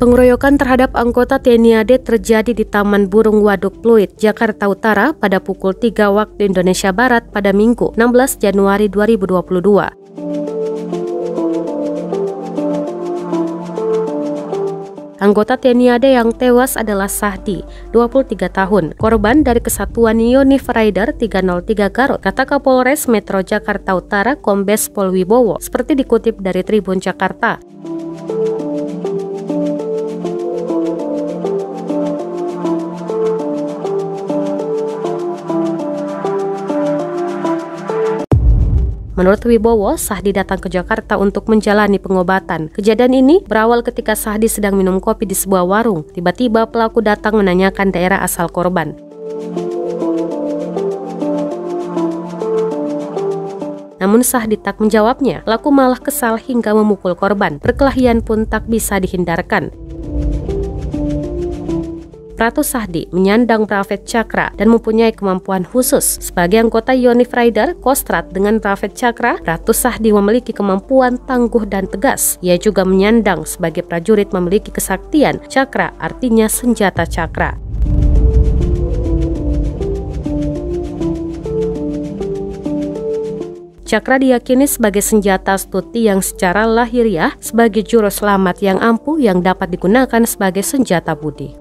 Penembakan terhadap anggota TNI AD terjadi di Taman Burung Waduk Pluit, Jakarta Utara pada pukul 3 waktu Indonesia Barat pada Minggu 16 Januari 2022. Anggota TNI AD yang tewas adalah Sahdi, 23 tahun, korban dari kesatuan Yonif Rider 303 Garut, kata Kapolres Metro Jakarta Utara Kombes Polwibowo, seperti dikutip dari Tribun Jakarta. Menurut Wibowo, Sahdi datang ke Jakarta untuk menjalani pengobatan. Kejadian ini berawal ketika Sahdi sedang minum kopi di sebuah warung. Tiba-tiba pelaku datang menanyakan daerah asal korban. Namun Sahdi tak menjawabnya. Pelaku malah kesal hingga memukul korban. Perkelahian pun tak bisa dihindarkan. Pratu Sahdi menyandang Private Chakra dan mempunyai kemampuan khusus. Sebagai anggota Yonif Rider, Kostrat dengan Private Chakra, Ratu Sahdi memiliki kemampuan tangguh dan tegas. Ia juga menyandang sebagai prajurit memiliki kesaktian. Chakra artinya senjata chakra. Cakra diyakini sebagai senjata stuti yang secara lahiriah sebagai juru selamat yang ampuh yang dapat digunakan sebagai senjata budi.